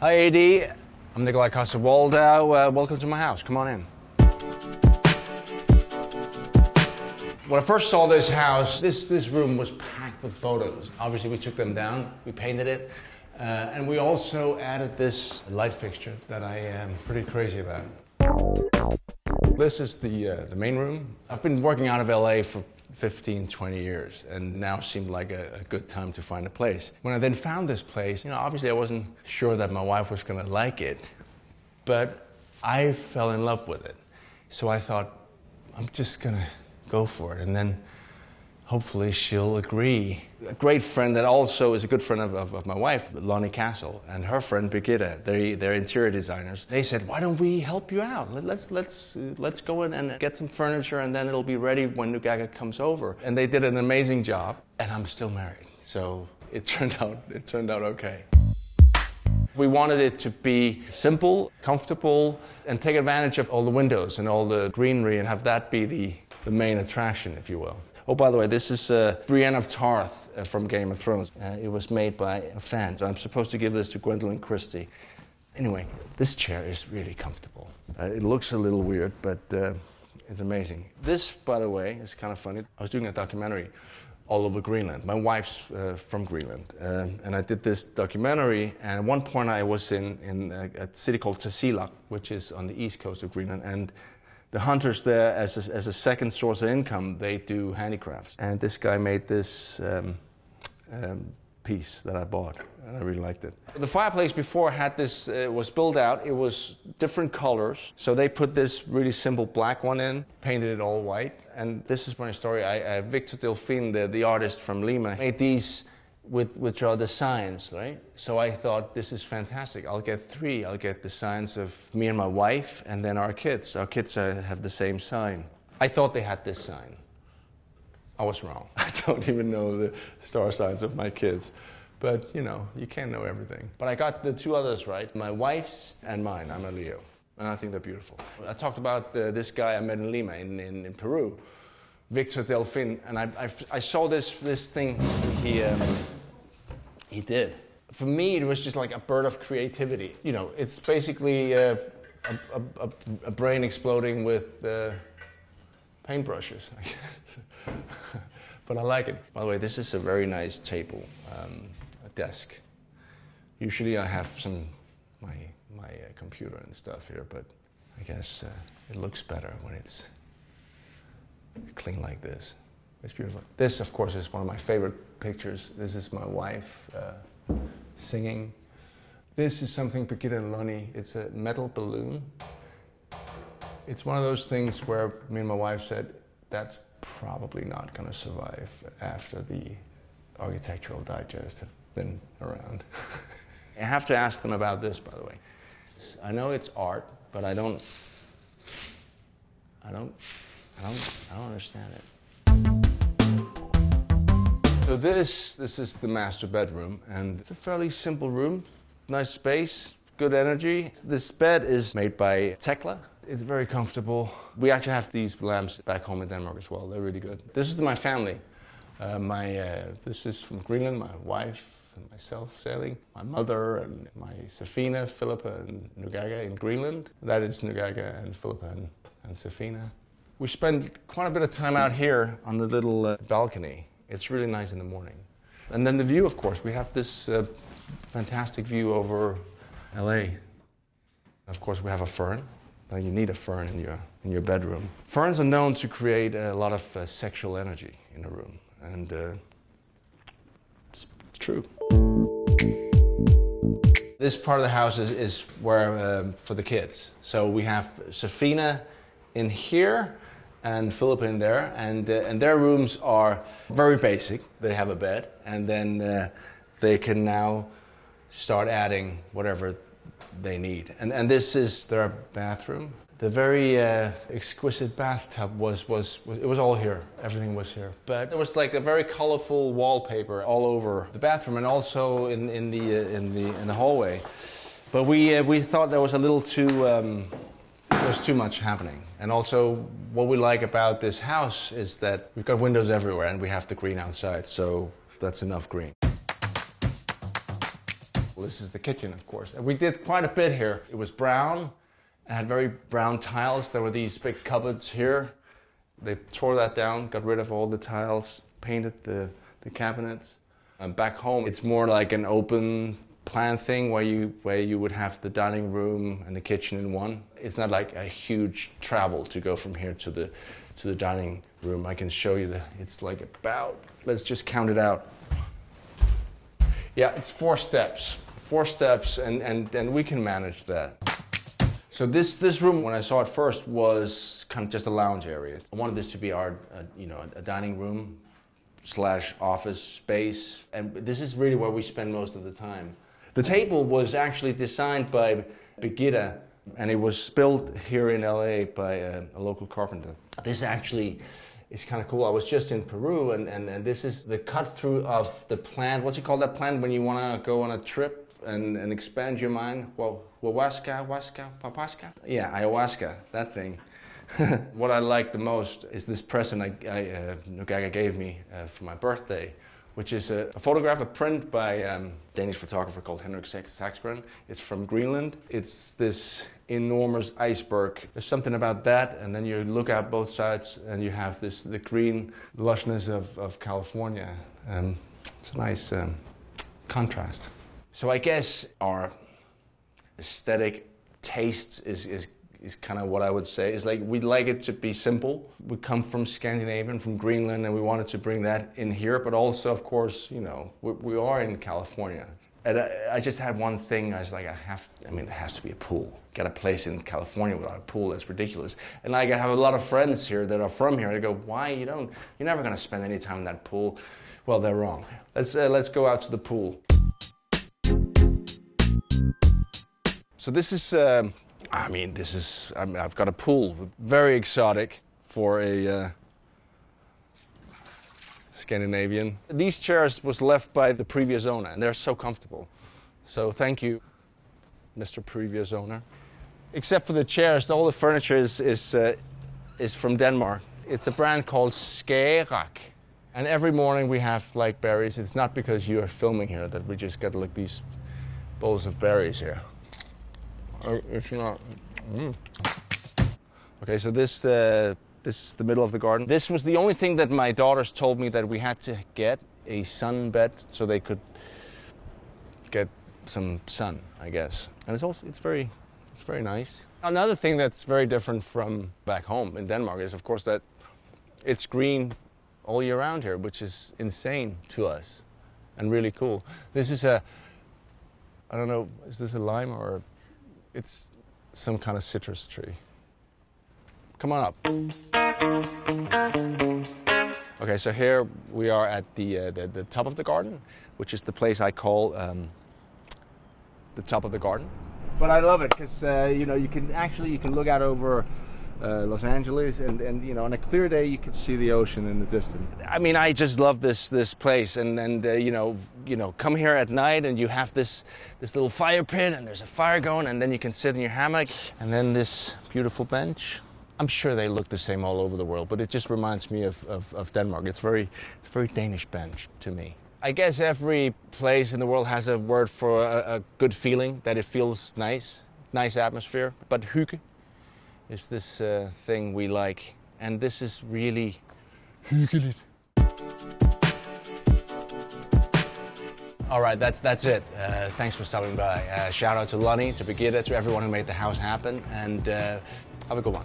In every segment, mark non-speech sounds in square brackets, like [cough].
Hi, AD. I'm Nikolaj Coster-Waldau. Uh, welcome to my house. Come on in. When I first saw this house, this, this room was packed with photos. Obviously, we took them down, we painted it, uh, and we also added this light fixture that I am pretty crazy about. This is the, uh, the main room. I've been working out of LA for 15, 20 years, and now seemed like a, a, good time to find a place. When I then found this place, you know, obviously I wasn't sure that my wife was gonna like it, but I fell in love with it. So I thought, I'm just gonna go for it. And then hopefully she'll agree. A great friend that also is a good friend of, of, of my wife, Lonnie Castle, and her friend Birgitta, they, they're interior designers. They said, why don't we help you out? Let, us let's, uh, let's go in and get some furniture and then it'll be ready when Nukâka comes over. And they did an amazing job, and I'm still married. So it [laughs] turned out, it turned out okay. We wanted it to be simple, comfortable, and take advantage of all the windows and all the greenery and have that be the the main attraction, if you will. Oh, by the way, this is uh, Brienne of Tarth uh, from Game of Thrones. Uh, it was made by a fan. I'm supposed to give this to Gwendoline Christie. Anyway, this chair is really comfortable. Uh, it looks a little weird, but uh, it's amazing. This, by the way, is kind of funny. I was doing a documentary all over Greenland. My wife's uh, from Greenland, uh, and I did this documentary. And at one point, I was in, in a, a, city called Tasiilaq, which is on the east coast of Greenland, and the hunters there, as a, as a second source of income, they do handicrafts. And this guy made this um, um, piece that I bought, and I really liked it. The fireplace before had this uh, was built out. It was different colors, so they put this really simple black one in, painted it all white. And this is funny story. I, uh, Victor Delfin, the, the artist from Lima, made these with, which are the signs, right? So I thought, this is fantastic. I'll get three. I'll get the signs of me and my wife, and then our kids. Our kids uh, have the same sign. I thought they had this sign. I was wrong. [laughs] I don't even know the star signs of my kids. But, you know, you can't know everything. But I got the two others right my wife's and mine. I'm a Leo. And I think they're beautiful. I talked about uh, this guy I met in Lima, in, in, in Peru. Victor Delfin, and I, I, I, saw this, this thing he, um, he did. For me, it was just like a bird of creativity. You know, it's basically uh, a, a, a, brain exploding with uh, paintbrushes. [laughs] but I like it. By the way, this is a very nice table, um, a desk. Usually I have some, my, my uh, computer and stuff here, but I guess uh, it looks better when it's clean like this. It's beautiful. This, of course, is one of my favorite pictures. This is my wife uh, singing. This is something and Lonnie, it's a metal balloon. It's one of those things where me and my wife said, that's probably not going to survive after the Architectural Digest have been around. [laughs] I have to ask them about this, by the way. I know it's art, but I don't, I don't, I don't, I don't understand it. So this, this is the master bedroom, and it's a fairly simple room, nice space, good energy. This bed is made by Tekla. It's very comfortable. We actually have these lamps back home in Denmark as well. They're really good. This is my family. Uh, my, uh, this is from Greenland, my wife and myself sailing, my mother and my Safina, Filippa and Nukâka in Greenland. That is Nukâka and Filippa and, and Safina. We spend quite a bit of time out here on the little uh, balcony. It's really nice in the morning. And then the view, of course, we have this uh, fantastic view over LA. Of course, we have a fern. Now, you need a fern in your, in your bedroom. Ferns are known to create a lot of uh, sexual energy in a room, and uh, it's true. This part of the house is, is where uh, for the kids. So we have Safina in here, and Philip in there, and, uh, and their rooms are very basic. They have a bed, and then uh, they can now start adding whatever they need. And, and this is their bathroom. The very uh, exquisite bathtub was, was, was, it was all here. Everything was here. But there was like a very colorful wallpaper all over the bathroom and also in, in, the, uh, in, the, in the hallway. But we, uh, we thought that was a little too, um, there's too much happening. And also, what we like about this house is that we've got windows everywhere and we have the green outside, so that's enough green. This is the kitchen, of course. And we did quite a bit here. It was brown, and had very brown tiles. There were these big cupboards here. They tore that down, got rid of all the tiles, painted the, the cabinets. And back home, it's more like an open plan thing where you where you would have the dining room and the kitchen in one. It's not like a huge travel to go from here to the to the dining room. I can show you the. It's like about. Let's just count it out. Yeah, it's four steps. Four steps, and and and we can manage that. So this this room, when I saw it first, was kind of just a lounge area. I wanted this to be our, uh, you know, a dining room slash office space, and this is really where we spend most of the time. The table was actually designed by Birgitta, and it was built here in LA by a, a local carpenter. This actually is kind of cool. I was just in Peru, and, and, and this is the cut through of the plant. What's it called, that plant when you want to go on a trip and, and expand your mind? Well, Wawaska, Waska, Papaska? Yeah, ayahuasca, that thing. [laughs] what I like the most is this present I, I, uh, Nukâka gave me uh, for my birthday, which is a, a photograph, a print by a um, Danish photographer called Henrik Saxgren. It's from Greenland. It's this enormous iceberg. There's something about that, and then you look out both sides and you have this the green lushness of, of California. Um, it's a nice um, contrast. So I guess our aesthetic taste is, is is kind of what I would say. Is like we'd like it to be simple. We come from Scandinavia, from Greenland, and we wanted to bring that in here. But also, of course, you know, we, we are in California. And I, I, just had one thing. I was like, I have. I mean, there has to be a pool. Get a place in California without a pool? That's ridiculous. And like, I have a lot of friends here that are from here. I go, why you don't? You're never going to spend any time in that pool. Well, they're wrong. Let's uh, let's go out to the pool. So this is. Uh, I mean, this is, I have got a pool, very exotic for a uh, Scandinavian. These chairs was left by the previous owner and they're so comfortable. So thank you, Mr. Previous Owner. Except for the chairs, all the furniture is, is, uh, is from Denmark. It's a brand called Skagerak. And every morning we have like berries. It's not because you are filming here that we just get like these bowls of berries here. Uh, it's not. Mm. Okay, so this uh, this is the middle of the garden. This was the only thing that my daughters told me that we had to get a sun bed so they could get some sun, I guess. And it's also it's very it's very nice. Another thing that's very different from back home in Denmark is of course that it's green all year round here, which is insane to us and really cool. This is a I don't know, is this a lime or it's some kind of citrus tree. Come on up. Okay, so here we are at the, uh, the, the, top of the garden, which is the place I call um, the top of the garden. But I love it because uh, you know you can actually you can look out over uh, Los Angeles, and, and you know on a clear day you can see the ocean in the distance. I mean, I just love this this place, and and uh, you know you know come here at night, and you have this this little fire pit, and there's a fire going, and then you can sit in your hammock, and then this beautiful bench. I'm sure they look the same all over the world, but it just reminds me of, of, of Denmark. It's very it's a very Danish bench to me. I guess every place in the world has a word for a, a good feeling, that it feels nice, nice atmosphere. But hygge is this uh, thing we like. And this is really hyggeligt. All right, that's, that's it. Uh, thanks for stopping by. Uh, shout out to Lonnie, to Birgitta, to everyone who made the house happen, and uh, have a good one.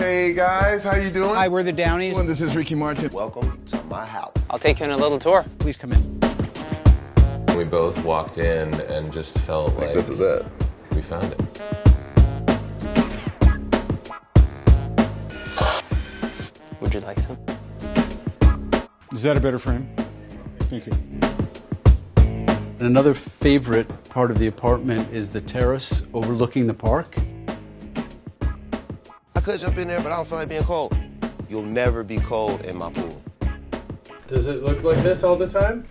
Hey guys, how you doing? Hi, we're the Downies. And this is Ricky Martin. Welcome to my house. I'll take you on a little tour. Please come in. We both walked in and just felt like this is it. We found it. Would you like some? Is that a better frame? Thank you. And another favorite part of the apartment is the terrace overlooking the park. I could jump in there, but I don't feel like being cold. You'll never be cold in my pool. Does it look like this all the time?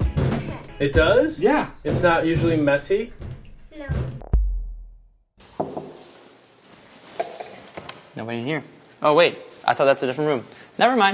It does? Yeah. It's not usually messy? No. Nobody in here. Oh, wait. I thought that's a different room. Never mind.